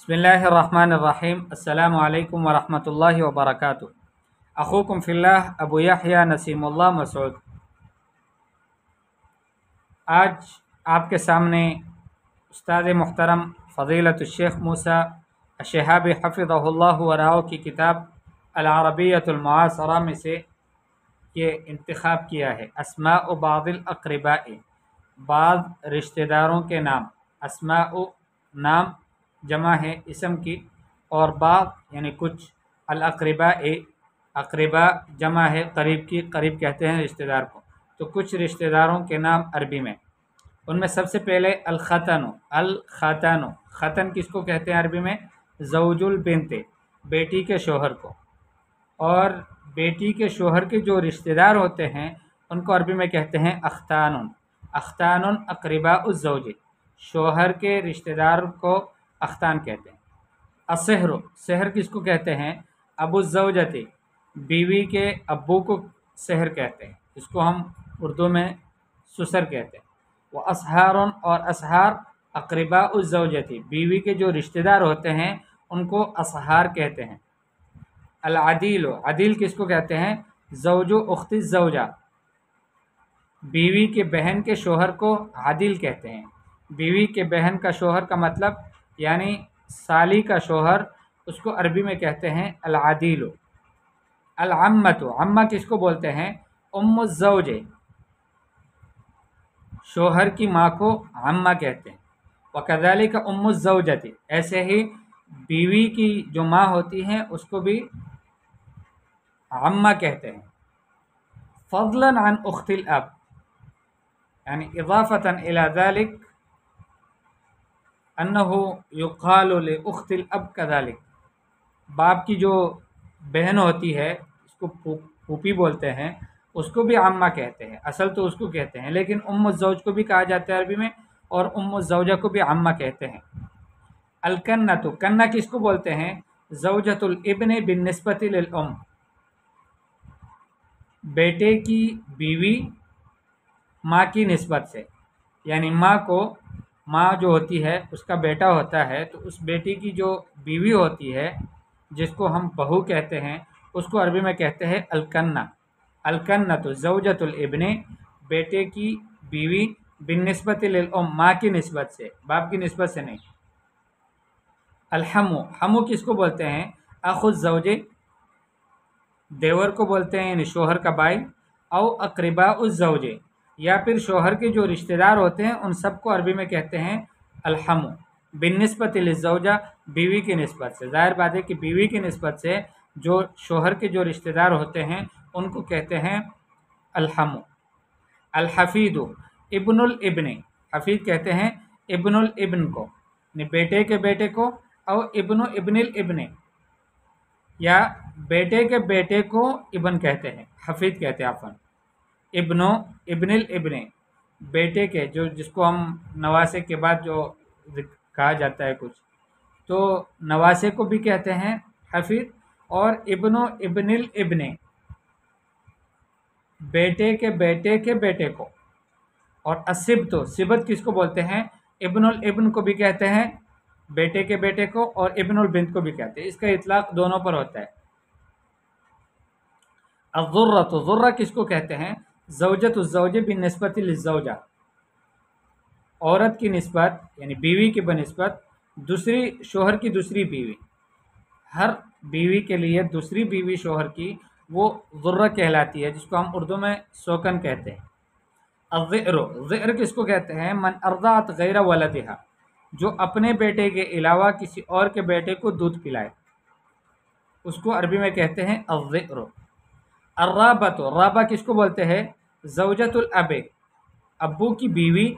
बसमीम अल्लाम वरहमल वबरक अख़ूकुम फ़िल्लाह अबू यहया नसीमुल्लाह मसूद आज आपके सामने उस्ताद मोहतरम फ़जीलतुल्शेख मूसा शहाब हफ़िज़ल्ला वराओ की किताब अलअरबियतुलमुआसरा में से ये इंतखब किया है। असमा बादिल अकरबा बाद रिश्तेदारों के नाम। असमा नाम जमा है इसम की और बाद यानी कुछ, अलअकरबा अकरबा जमा है करीब की, करीब कहते हैं रिश्तेदार को। तो कुछ रिश्तेदारों के नाम अरबी में। उनमें सबसे पहले अलख़तन अलख़तन। ख़तन किसको कहते हैं अरबी में? जवजुल बिनते, बेटी के शोहर को। और बेटी के शोहर के जो रिश्तेदार होते हैं, उनको अरबी में कहते हैं अख्तान अख्तान अकरबा उज्जौज शोहर के रिश्तेदार को अख्तान कहते हैं। असहर, सहर किसको कहते हैं? अबू जवजती बीवी के अबू को सहर कहते हैं इसको हम उर्दू में सुसर कहते हैं। वो असहार और असहार अकरबा उज्जवजती बीवी के जो रिश्तेदार होते हैं, उनको असहार कहते हैं। अलादिल अदिल किसको कहते हैं? जवजो उख्ती जवजा बीवी के बहन के शोहर को आदिल कहते हैं। बीवी के बहन का शोहर का मतलब यानी साली का शोहर, उसको अरबी में कहते हैं अलादिल अलामत अम्मा किसको बोलते हैं? उम्मज़ौज शोहर की माँ को अम्मा कहते हैं। वकदाली का उम्मज़ौजती ऐसे ही बीवी की जो माँ होती हैं, उसको भी अम्मा कहते हैं। फ़जलन अन उख्तिल अब, यानी इजाफ़ता इलालिक अन्नहु युकाल उख्तिल अब कदालिक। बाप की जो बहन होती है, उसको फूफी बोलते हैं, उसको भी अम्मा कहते हैं। असल तो उसको कहते हैं, लेकिन उम्म जौज को भी कहा जाता है अरबी में, और उम्म जौजा को भी अम्मा कहते हैं। अलकन्ना तो कन्ना किसको बोलते हैं? जौजतुल इब्न बिन नस्बतम बेटे की बीवी माँ की नस्बत से, यानी माँ को माँ जो होती है, उसका बेटा होता है तो उस बेटी की जो बीवी होती है, जिसको हम बहू कहते हैं, उसको अरबी में कहते हैं अलकन्ना। अलकन्ना तो जौजतुल इब्ने, बेटे की बीवी बिन नस्बत माँ की नस्बत से, बाप की नस्बत से नहीं। अलहमु, हमू किसको बोलते हैं? अखुद जौजे, देवर को बोलते हैं, यानी शोहर का भाई और अकरबा उस जौजे। या फिर शोहर के जो रिश्तेदार होते हैं, उन सबको अरबी में कहते हैं अलहमु बिन नस्बत लौजा बीवी की नस्बत से। ज़ाहिर बात है कि बीवी की नस्बत से जो शोहर के जो रिश्तेदार होते हैं, उनको कहते हैं अलहमु। अलहफीद, इब्नुल इब्न, हफीद कहते हैं इब्नुल इब्न को बेटे के बेटे को, और इब्नु इब्निल इब्ने, या बेटे के बेटे को इबन कहते हैं, हफीद कहते हैं अपन इब्नो, इब्निल इब्ने, बेटे के, जो जिसको हम नवासे के बाद जो कहा जाता है कुछ। तो नवासे को भी कहते हैं हफीद और इब्नो, इब्निल इब्ने। बेटे के बेटे के बेटे को। और असिब तो सिबत किसको बोलते हैं? इब्नुल इब्न को भी कहते हैं, बेटे के बेटे को और इब्नुल बिंत को भी कहते हैं। इसका इतलाक दोनों पर होता है। अजुर्रा तो जुर्रा किसको कहते हैं? जवजत उज्जौज बिन नस्बत लौजा औरत की नस्बत, यानी बीवी की बनस्बत, दूसरी, शोहर की दूसरी बीवी। हर बीवी के लिए दूसरी बीवी, शोहर की, वो जुर्रा कहलाती है, जिसको हम उर्दू में सोकन कहते हैं। अज़र, ज़र किसको कहते हैं? मन अर्दात गैर वलदहा, जो अपने बेटे के अलावा किसी और के बेटे को दूध पिलाए। उसको अरबी में कहते हैं अज़र। अर्राबत, राबा किसको बोलते हैं? जवजतुल अबे की बीवी,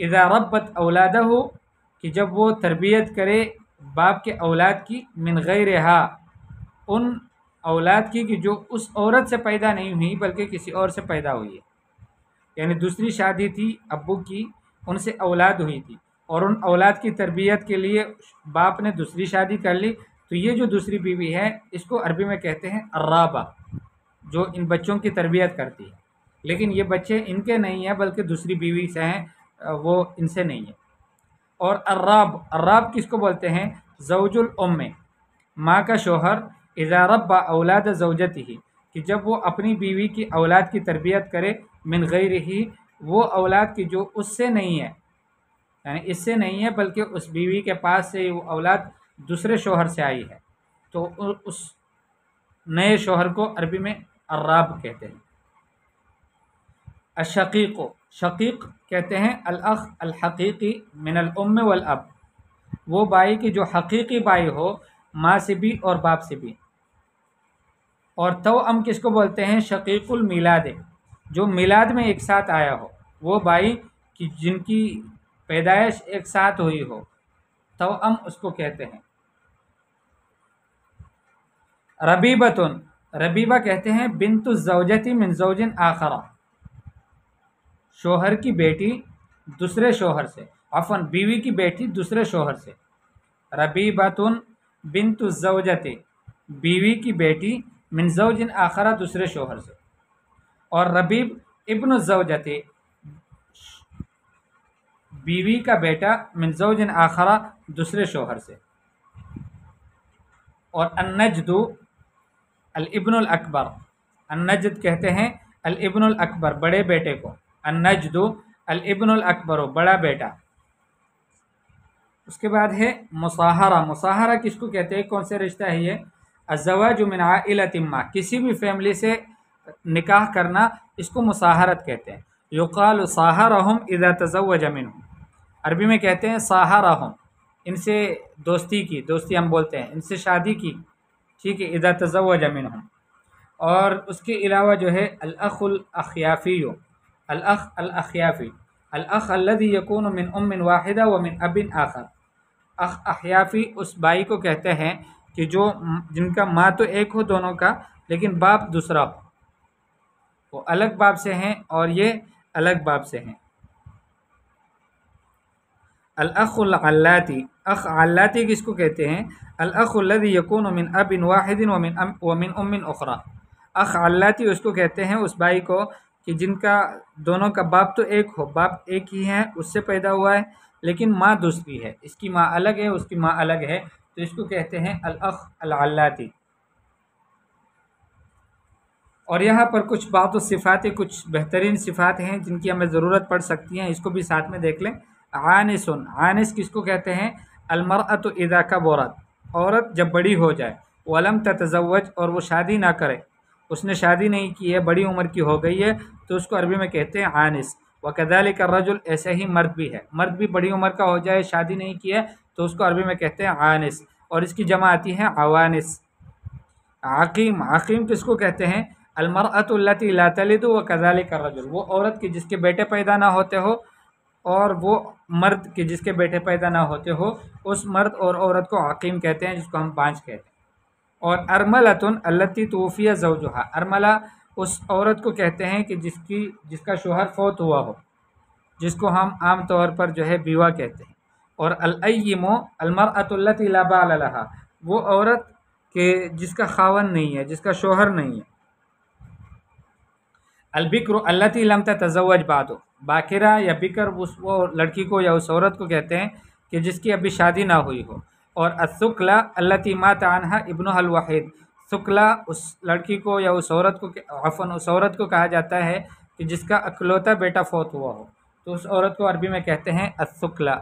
इज़ा रब्बत औलादा हो कि जब वो तरबियत करे बाप के औलाद की मिन गैरहा, उन औलाद की कि जो उस औरत से पैदा नहीं हुई, बल्कि किसी और से पैदा हुई है। यानी दूसरी शादी थी अबू की, उनसे औलाद हुई थी। और उन औलाद की तरबियत के लिए बाप ने दूसरी शादी कर ली। तो ये जो दूसरी बीवी है, इसको अरबी में कहते हैं अर्राबा, जो इन बच्चों की तरबियत करती है। लेकिन ये बच्चे इनके नहीं हैं, बल्कि दूसरी बीवी से हैं वो इनसे नहीं है। और अर्राब अर्राब किसको बोलते हैं? जौजुल उम माँ का शोहर, इज़ा रब्बा औलाद ज़ौजत ही कि जब वो अपनी बीवी की औलाद की तरबियत करे, मिन गैर ही वो औलाद की जो उससे नहीं है, यानी इससे नहीं है, बल्कि उस बीवी के पास से वो औलाद दूसरे शोहर से आई है। तो उस नए शोहर को अरबी में अर्राब कहते हैं। अशकीक, शकीक कहते हैं अलअख, अलहकीकी, मिनल उम्म वल अब। वो बाई की जो हकीकी बाई हो, माँ से भी और बाप से भी। और तो हम किसको बोलते हैं? शकीकुल मिलाद। जो मिलाद में एक साथ आया हो, वो बाई कि जिनकी पैदाइश एक साथ हुई हो तो हम उसको कहते हैं। रबीबतुन, रबीबा कहते हैं बिनतु जौजती मिन जौजिन आखरा। शोहर की बेटी दूसरे शोहर से, अफन, बीवी की बेटी दूसरे शोहर से। रबी रबीबतुन बिनतु जौजती, बीवी की बेटी मिन जौजिन आखरा दूसरे शोहर से। और रबीब इब्न जौजती, बीवी का बेटा मिनजौजन आखरा दूसरे शोहर से। और अन्नजदु अल अकबर, अन्नजद कहते हैं अल अकबर, बड़े बेटे को। अन्नजदु अल अकबर, बड़ा बेटा। उसके बाद है मुसाहरा। मुसाहरा किसको कहते हैं? कौन से रिश्ता है ये? अजवाज मिन किसी भी फैमिली से निकाह करना इसको मुसाहरत कहते हैं। युकाल साहरहम इदा तजवज मिन अरबी में कहते हैं साहरहम। इनसे दोस्ती की, दोस्ती हम बोलते हैं। इनसे शादी की। ठीक है इदा तजवज मिन और उसके अलावा जो है अखियाफ़ी अलअख अलअखियाफ़ी अलअख अल्लदी यकून मिन उम्मिन वाहिदा व मिन अबिन आखर अख अखियाफ़ी उस भाई को कहते हैं कि जो जिनका माँ तो एक हो दोनों का लेकिन बाप दूसरा हो वो अलग बाप से हैं और ये अलग बाप से हैं अलअख़ुल्लाती अख अल्लाती किसको कहते हैं अलअख़ुल्लदी यकून मिन अबिन वाहिदिन वमिन वमिन उमिन उखरा अख अल्लाती उसको कहते हैं उस भाई को कि जिनका दोनों का बाप तो एक हो, बाप एक ही है, उससे पैदा हुआ है, लेकिन माँ दूसरी है। इसकी माँ अलग है, उसकी माँ अलग है। तो इसको कहते हैं अलअख अल्लाती और यहाँ पर कुछ बात, सिफ़ात, कुछ बेहतरीन सिफ़ात हैं, जिनकी हमें ज़रूरत पड़ सकती हैं। इसको भी साथ में देख लें। आनिसन, आनिस किसको कहते हैं? अलमरअत इदा का बोरत औरत जब बड़ी हो जाए, वलम तजवज और वो शादी ना करे उसने शादी नहीं की है, बड़ी उम्र की हो गई है तो उसको अरबी में कहते हैं आनिस। व कदाल का रजुल ऐसे ही मर्द भी है। मर्द भी बड़ी उम्र का हो जाए, शादी नहीं की है तो उसको अरबी में कहते हैं आनिस। और इसकी जमा आती है अवानिस। आकीम आकीम किसको कहते हैं? अलमरअतुल्लती ला तलिद व कदाल का रजुल वो औरत की जिसके बेटे पैदा ना होते हो और वो मर्द के जिसके बेटे पैदा ना होते हो, उस मर्द और औरत को हकीम कहते हैं, जिसको हम पाँच कहते हैं। और अरमलतन अल्लती तोफ़िया जवजुहा अरमला उस औरत को कहते हैं कि जिसकी, जिसका शोहर फौत हुआ हो, जिसको हम आम तौर पर जो है बीवा कहते हैं। और अलमो अलमरअतुल्लती लाबा वो औरत के, जिसका खावन नहीं है, जिसका शोहर नहीं है। अलबिक्र अल्लती तजवज बादो। बाकिरा या बिकर उस वो लड़की को या उस औरत को कहते हैं कि जिसकी अभी शादी ना हुई हो। और अशुक्ला अल्लती मात आनहा इब्न हलवाहिद शुक्ला उस लड़की को या उस औरत को अफन, उस औरत को कहा जाता है कि जिसका अकलौता बेटा फौत हुआ हो। तो उस औरत को अरबी में कहते हैं असुकला